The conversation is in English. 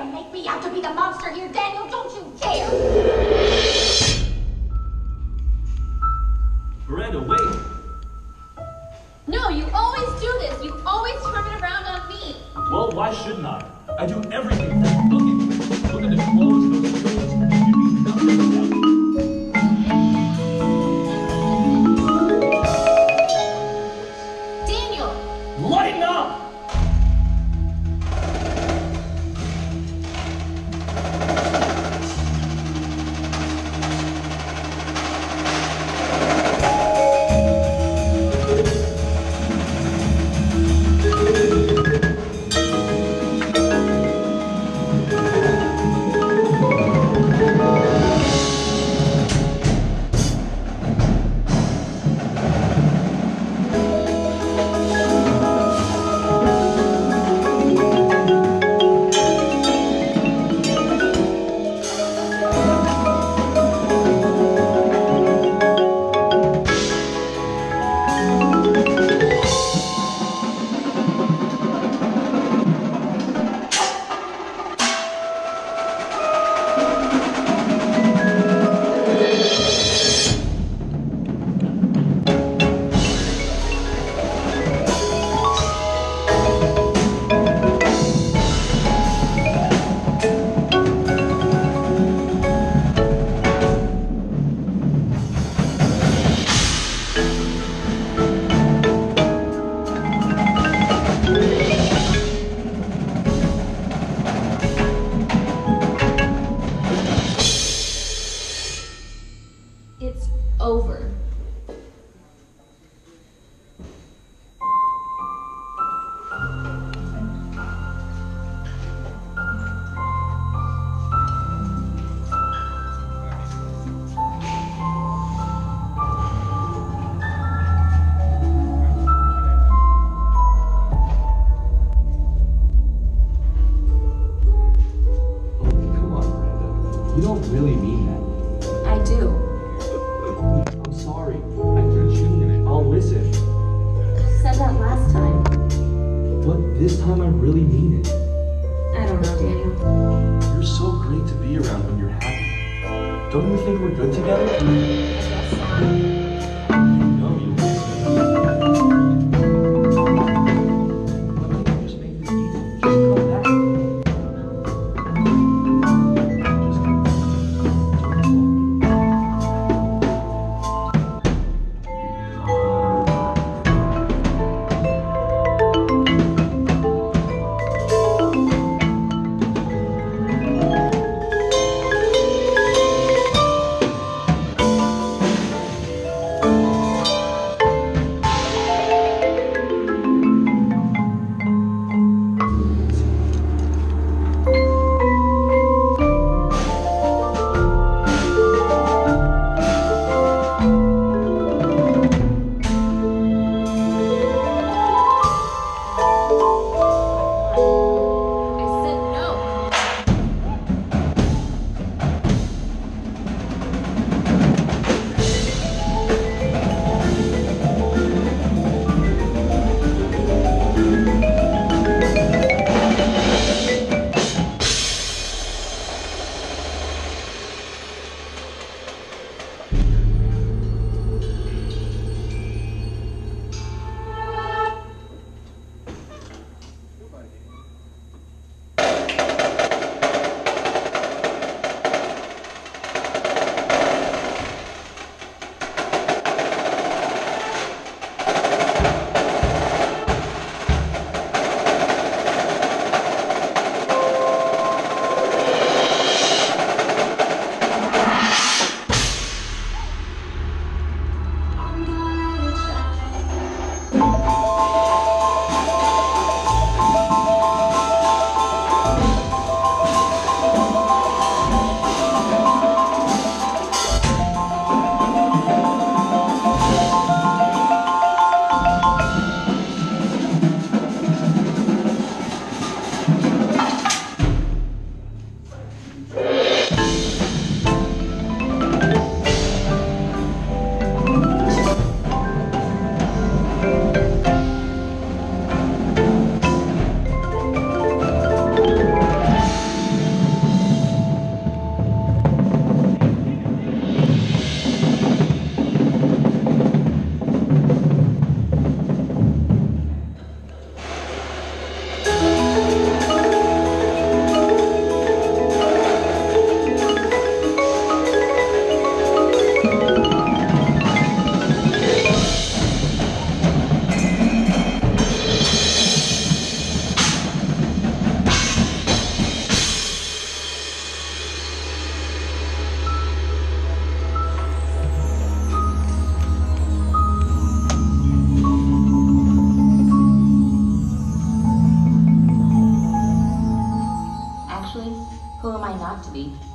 dare make me out to be the monster here, Daniel! Don't you dare! Miranda, wait. No, you always do this. You always turn it around on me. Well, why shouldn't I? I do everything for you. Look at Look at the clothes, clothes. Don't really mean that. I do. I'm sorry. I can you. I'll listen. Said that last time. But this time I really mean it. I don't know, Daniel. You're so great to be around when you're happy. Don't you think we're good together? I. week.